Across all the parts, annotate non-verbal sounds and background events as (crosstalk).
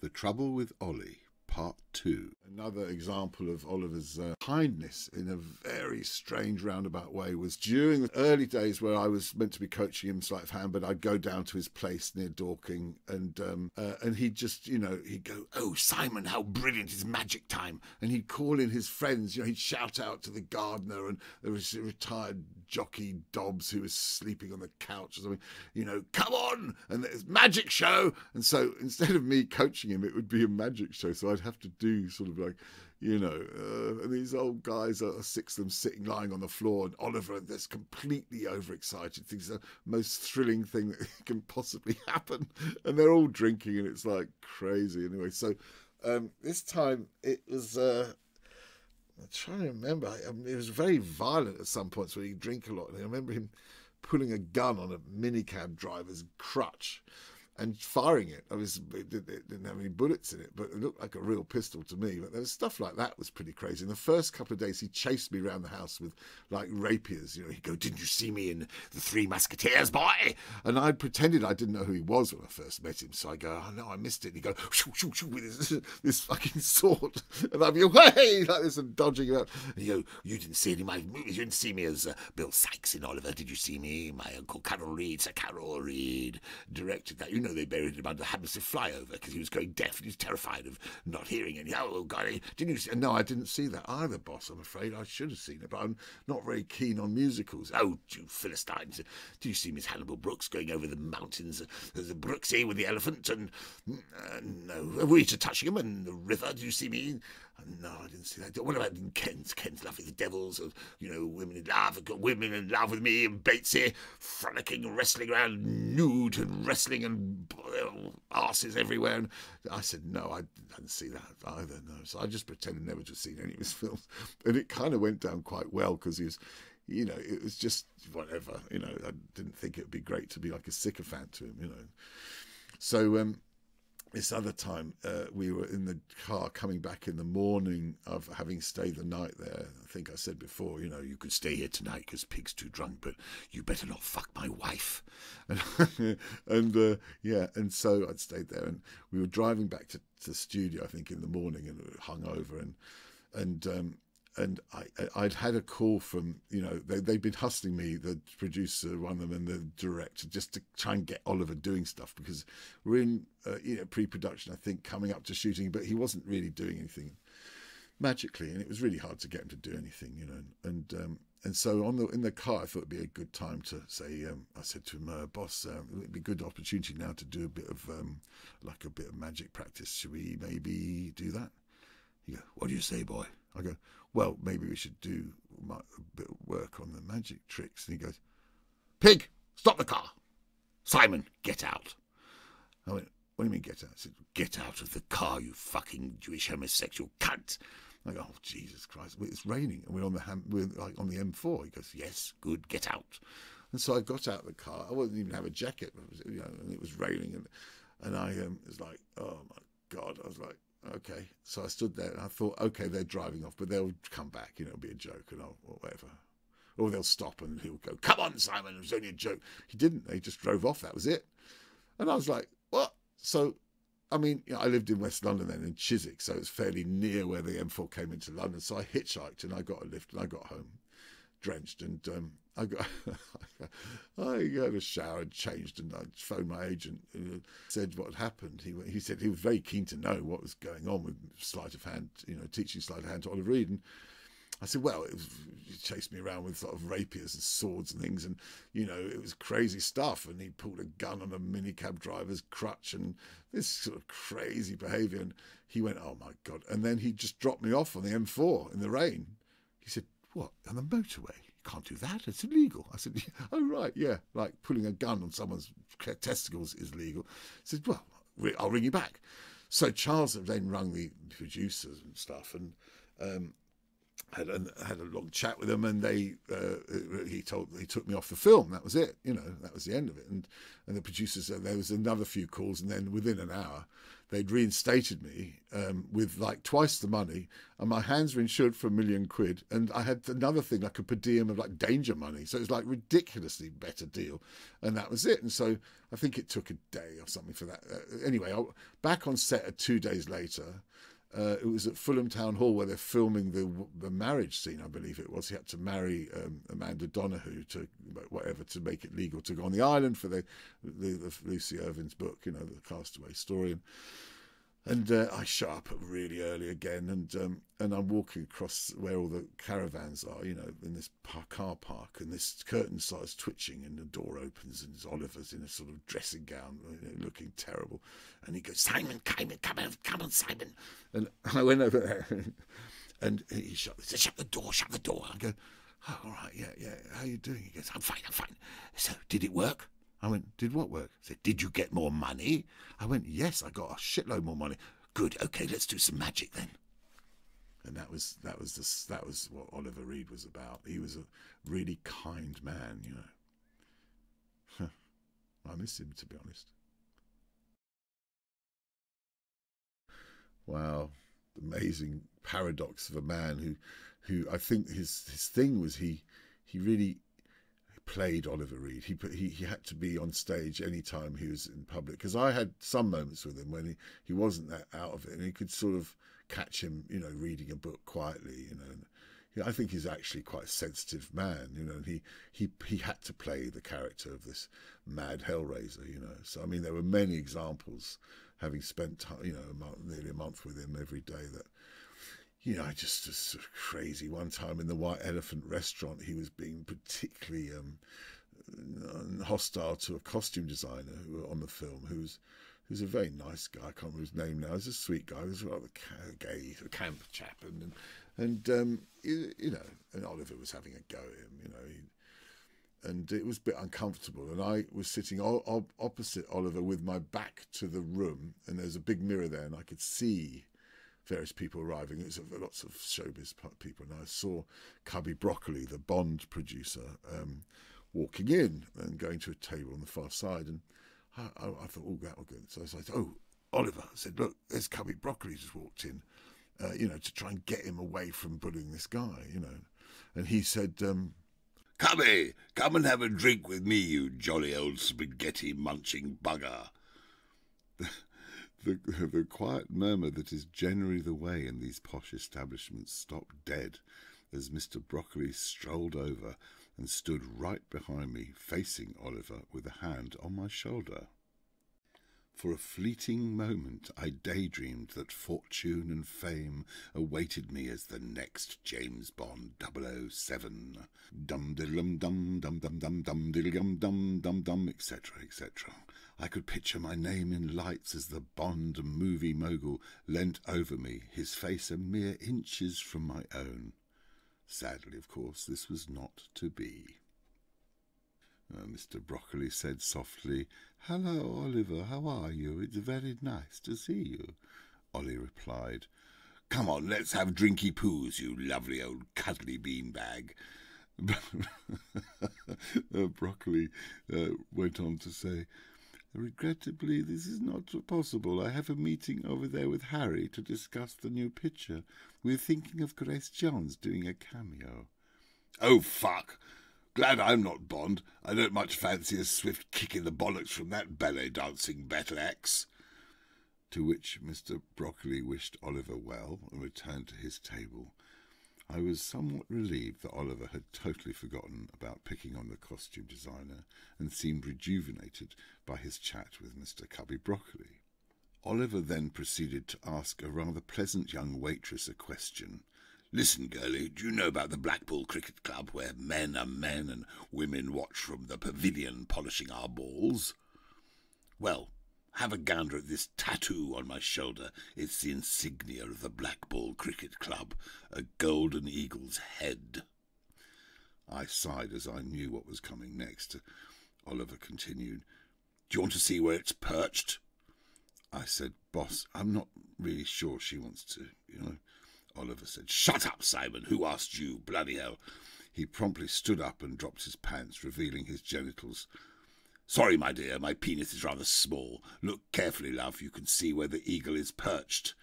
The Trouble with Ollie, Part 2. Another example of Oliver's uh, kindness in a very strange roundabout way was during the early days where I was meant to be coaching him sleight of hand, but I'd go down to his place near Dorking and um, uh, and he'd just, you know, he'd go, Oh, Simon, how brilliant is magic time. And he'd call in his friends, you know, he'd shout out to the gardener and there was a retired jockey Dobbs who was sleeping on the couch or something, you know, come on, and there's magic show. And so (laughs) instead of me coaching him, it would be a magic show. So I'd have to do sort of like, you know, uh, and these old guys are six of them sitting lying on the floor, and Oliver that's completely overexcited, thinks the most thrilling thing that (laughs) can possibly happen, and they're all drinking, and it's like crazy anyway. So um, this time it was. Uh, I'm trying to remember. I, I mean, it was very violent at some points where he'd drink a lot. And I remember him pulling a gun on a minicab driver's crutch and firing it. I was it didn't have any bullets in it, but it looked like a real pistol to me. But there was stuff like that was pretty crazy. In the first couple of days, he chased me around the house with like rapiers. You know, he'd go, "Didn't you see me in the Three Musketeers, boy?" And I pretended I didn't know who he was when I first met him. So I go, "Oh no, I missed it." And he'd go, shoo, shoo, shoo, with this, (laughs) this fucking sword, (laughs) and I'd be away like this and dodging out. And you go, "You didn't see any my movies. You didn't see me as uh, Bill Sikes in Oliver. Did you see me? My uncle Carol Reed, Sir Carol Reed, directed that. You know, they buried him under Hammersmith flyover because he was going deaf and he was terrified of not hearing any. Oh, God, didn't you see? No, I didn't see that either, boss. I'm afraid I should have seen it, but I'm not very keen on musicals. Oh, you Philistines! Do you see Miss Hannibal Brooks going over the mountains, uh, the Brooksy with the elephant? And uh, no, were you to Touchingham and the river? Do you see me? No, I didn't see that. What about in Ken's? Ken's lovely. The devils of, you know, women in love, women in love with me and Batesy, frolicking wrestling around nude and wrestling and uh, asses everywhere. And I said, no, I didn't see that either. No. So I just pretended never to have seen any of his (laughs) films. And it kind of went down quite well because he was, you know, it was just whatever. You know, I didn't think it would be great to be like a sycophant to him, you know. So, um, this other time uh, we were in the car coming back in the morning of having stayed the night there. I think i said before you know you could stay here tonight because pig's too drunk but you better not fuck my wife. (laughs) And, and uh, yeah and so i'd stayed there. And we were driving back to, to the studio i think in the morning and hung over and and um, and I, I'd had a call from, you know, they, they'd been hustling me, the producer, one of them, and the director, just to try and get Oliver doing stuff because we're in, uh, you know, pre-production, I think, coming up to shooting, but he wasn't really doing anything magically, and it was really hard to get him to do anything, you know, and um, and so on the in the car, I thought it'd be a good time to say. Um, I said to him, uh, "Boss, um, it'd be a good opportunity now to do a bit of um, like a bit of magic practice. Should we maybe do that?" He goes, "What do you say, boy?" I go, well, maybe we should do a bit of work on the magic tricks. And he goes, Pig, stop the car. Simon, get out. I went, what do you mean get out? I said, get out of the car, you fucking Jewish homosexual cunt. I go, oh, Jesus Christ, it's raining. And we're on the, ham- we're like on the M4. He goes, yes, good, get out. And so I got out of the car. I wasn't even have a jacket, you know, and it was raining. And, and I um, was like, oh my God. I was like, Okay. So I stood there and I thought, okay, they're driving off, but they'll come back, you know, it'll be a joke and I'll, or whatever. Or they'll stop and he'll go, come on, Simon, it was only a joke. He didn't. They just drove off. That was it. And I was like, what? So, I mean, you know, I lived in West London then in Chiswick, so it's fairly near where the M4 came into London. So I hitchhiked and I got a lift and I got home drenched and um, I got (laughs) I had a shower and changed and I phoned my agent and said what had happened. He he said he was very keen to know what was going on with sleight of hand, you know, teaching sleight of hand to Oliver Reed. And I said, well, it was, he chased me around with sort of rapiers and swords and things, and you know, it was crazy stuff. And he pulled a gun on a minicab driver's crutch and this sort of crazy behaviour. And he went, oh my god! And then he just dropped me off on the M4 in the rain. He said, what on the motorway? Can't do that. It's illegal. I said, oh, right, yeah. Like pulling a gun on someone's testicles is legal. He said, well, I'll ring you back. So Charles then rung the producers and stuff and um, had a, had a long chat with them and they uh, he told he took me off the film. That was it. You know, that was the end of it. And and the producers, uh, there was another few calls and then within an hour they'd reinstated me um, with like twice the money, and my hands were insured for a million quid, and I had another thing like a per diem of like danger money, so it was like ridiculously better deal, and that was it. And so I think it took a day or something for that. Uh, anyway, I, back on set two days later. Uh, it was at Fulham Town Hall where they're filming the the marriage scene, I believe it was. He had to marry um, Amanda Donohoe to whatever to make it legal to go on the island for the the, the Lucy Irvine's book, you know, the Castaway story. And, and uh, I show up really early again, and um, and I'm walking across where all the caravans are, you know, in this car park, and this curtain starts twitching, and the door opens, and Oliver's in a sort of dressing gown, you know, looking terrible, and he goes, "Simon, come come on, come on, Simon," and (laughs) I went over there, and he shut, he said, "Shut the door, shut the door." I go, "Oh, all right, yeah, yeah. How are you doing?" He goes, "I'm fine, I'm fine." So, did it work? I went, did what work? Said, did you get more money? I went, yes, I got a shitload more money. Good, okay, let's do some magic then. And that was that was the, that was what Oliver Reed was about. He was a really kind man, you know. (laughs) I miss him, to be honest. Wow, amazing paradox of a man who, who I think his his thing was he he really played Oliver Reed. He he he had to be on stage any time he was in public because I had some moments with him when he, he wasn't that out of it and he could sort of catch him, you know, reading a book quietly, you know. And I think he's actually quite a sensitive man, you know. And he he he had to play the character of this mad hellraiser, you know. So I mean, there were many examples, having spent you know, a month, nearly a month with him every day that you know, just, just crazy. One time in the White Elephant restaurant, he was being particularly um, hostile to a costume designer who on the film, who's who's a very nice guy. I can't remember his name now. He's a sweet guy. He's rather gay, a camp chap, and and um, you, you, know, and Oliver was having a go at him. You know, he, and it was a bit uncomfortable. And I was sitting opposite Oliver with my back to the room, and there's a big mirror there, and I could see various people arriving. There's lots of showbiz people. And I saw Cubby Broccoli, the Bond producer, um, walking in and going to a table on the far side. And I, I, I thought, oh, that was good. So I said, oh, Oliver. I said, look, there's Cubby Broccoli just walked in, uh, you know, to try and get him away from bullying this guy, you know. And he said, um, Cubby, come and have a drink with me, you jolly old spaghetti munching bugger. (laughs) The, the quiet murmur that is generally the way in these posh establishments stopped dead as Mr. Broccoli strolled over and stood right behind me, facing Oliver with a hand on my shoulder. For a fleeting moment I daydreamed that fortune and fame awaited me as the next James Bond 007. Dum diddlum dum dum dum dum dum diddlum dum dum dum etc. etc. I could picture my name in lights as the Bond movie mogul leant over me, his face a mere inches from my own. Sadly, of course, this was not to be. Uh, Mr. Broccoli said softly, Hello, Oliver, how are you? It's very nice to see you. Ollie replied, Come on, let's have drinky poos, you lovely old cuddly beanbag. (laughs) uh, Broccoli uh, went on to say, Regrettably, this is not possible. I have a meeting over there with Harry to discuss the new picture. We're thinking of Grace Jones doing a cameo. Oh, fuck! Glad I'm not Bond. I don't much fancy a swift kick in the bollocks from that ballet dancing battle axe. To which Mr. Broccoli wished Oliver well and returned to his table. I was somewhat relieved that Oliver had totally forgotten about picking on the costume designer and seemed rejuvenated by his chat with Mr. Cubby Broccoli. Oliver then proceeded to ask a rather pleasant young waitress a question. Listen, girlie, do you know about the Blackpool Cricket Club, where men are men and women watch from the pavilion polishing our balls? Well, have a gander at this tattoo on my shoulder. It's the insignia of the Blackpool Cricket Club, a golden eagle's head. I sighed as I knew what was coming next. Oliver continued, Do you want to see where it's perched? I said, Boss, I'm not really sure she wants to, you know. Oliver said, Shut up, Simon. Who asked you? Bloody hell. He promptly stood up and dropped his pants, revealing his genitals. Sorry, my dear, my penis is rather small. Look carefully, love. You can see where the eagle is perched.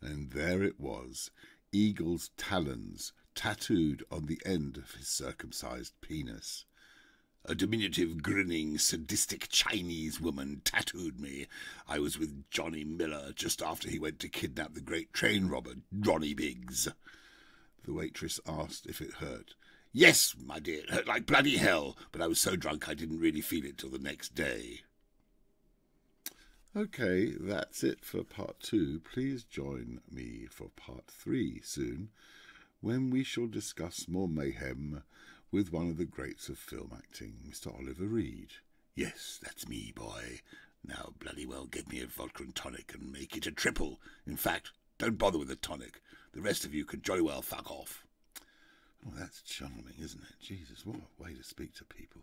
And there it was, eagle's talons tattooed on the end of his circumcised penis. A diminutive, grinning, sadistic Chinese woman tattooed me. I was with Johnny Miller just after he went to kidnap the great train robber, Ronnie Biggs. The waitress asked if it hurt. Yes, my dear, it (laughs) hurt like bloody hell, but I was so drunk I didn't really feel it till the next day. Okay, that's it for part two. Please join me for part three soon, when we shall discuss more mayhem with one of the greats of film acting, Mr. Oliver Reed. Yes, that's me, boy. Now, bloody well, give me a and tonic and make it a triple. In fact, don't bother with the tonic. The rest of you can jolly well fuck off. Oh, that's charming, isn't it? Jesus, what a way to speak to people.